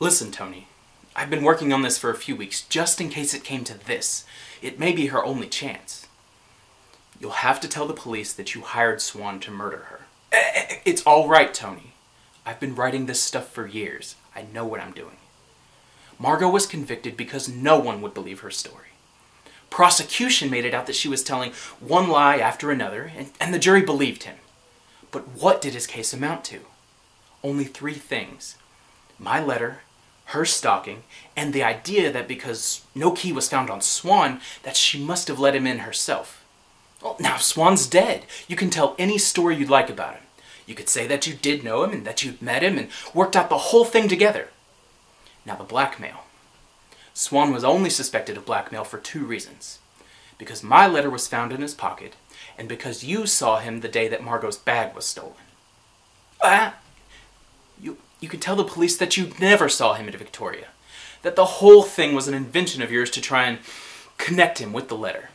Listen, Tony. I've been working on this for a few weeks, just in case it came to this. It may be her only chance. You'll have to tell the police that you hired Swann to murder her. Eh, eh, It's all right, Tony. I've been writing this stuff for years. I know what I'm doing. Margot was convicted because no one would believe her story. Prosecution made it out that she was telling one lie after another, and, and the jury believed him. But what did his case amount to? Only three things my letter, her stalking, and the idea that because no key was found on Swann, that she must have let him in herself. Well, now Swann's dead. You can tell any story you'd like about him. You could say that you did know him and that you'd met him and worked out the whole thing together. Now the blackmail. Swann was only suspected of blackmail for two reasons. Because my letter was found in his pocket, and because you saw him the day that Margot's bag was stolen. Ah! You, you could tell the police that you never saw him at Victoria. That the whole thing was an invention of yours to try and connect him with the letter.